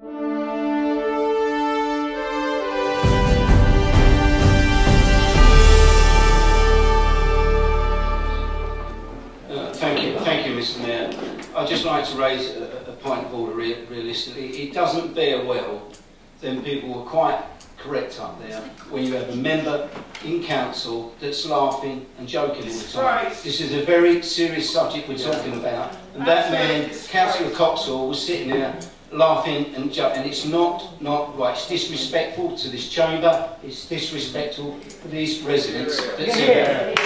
Uh, I'd just like to raise a, a point of order re realistically. It doesn't bear well. Then people were quite correct up there when you have a member in council that's laughing and joking all the time. Right. This is a very serious subject we're talking about, and that man, Councillor Coxshall, was sitting there laughing and joking, and it's not not right. It's disrespectful to this chamber. It's disrespectful to these residents. That's it.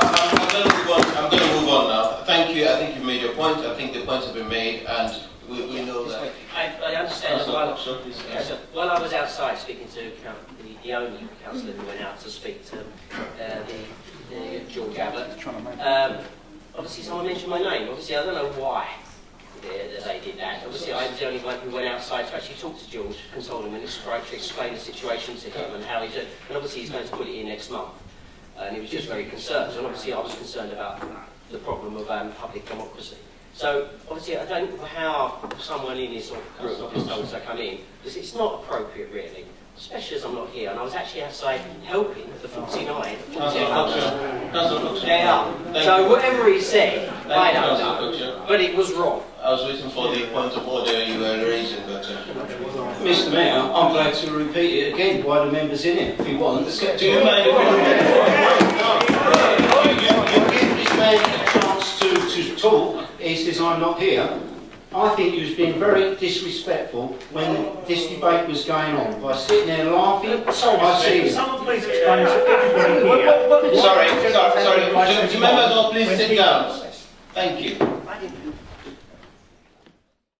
I'm, I'm going to move on. I'm going to move on now. Thank you. I think you've made your point. I think the points have been made, and we, we know that. I, I understand that while, Councillor, please. Yeah, so while I was outside speaking to the, the only councillor who went out to speak to uh, the, the George Abbott, um, obviously someone mentioned my name. Obviously, I don't know why that they did that. Obviously, I was the only one who went outside to actually talk to George, console him, and explain, to explain the situation to him and how he's. And obviously, he's going to put it in next month. And he was just very concerned. And obviously, I was concerned about the problem of um, public democracy. So obviously, I don't know how someone in this sort of group just told us to come in because it's not appropriate, really. Especially as I'm not here, and I was actually outside helping the 49. Councillor Coxon. Councillor Coxon. They are. So whatever he said, Thank I don't know, but it was wrong. I was waiting for the point of order you were raising, but. Uh, Mr Mayor, I'm glad to repeat it again while the member's in it, if he wants. do you mind if You, you, you give this man a chance to, to talk, he says I'm not here. I think he was being very disrespectful when this debate was going on by sitting there laughing. I see. Someone please explain to everybody here. Sorry, sorry, sorry. Do, do members all please sit down? Thank you.